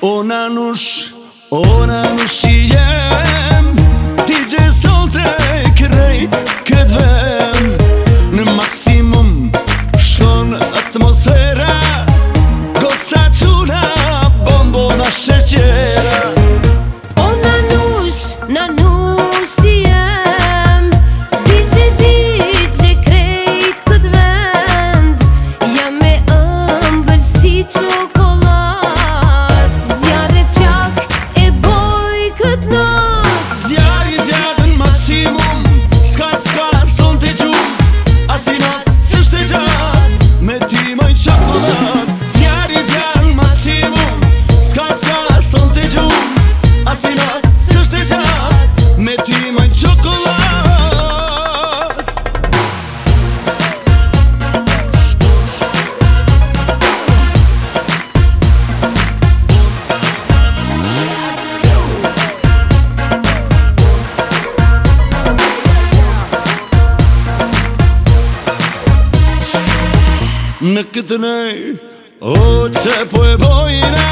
O Nanush, o Nanush që në këtë nëj O që po e bojna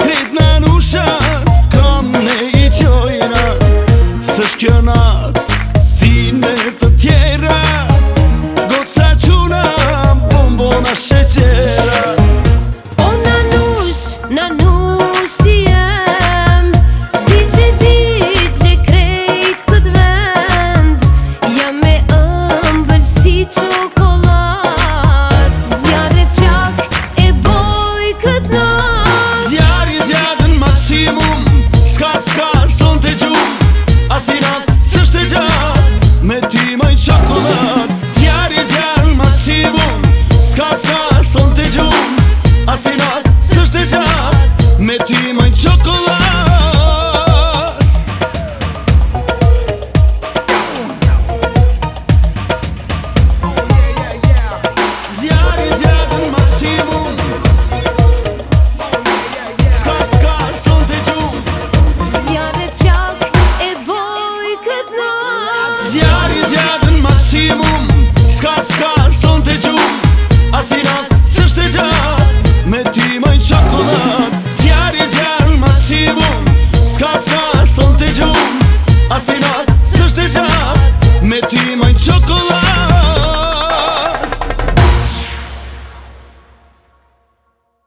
Krit në nushat Kam ne i qojna. Së shkjo nat Si në të tjera Goca quna Bombona sheqera Zjarë i zjarën maksimum. Ska ska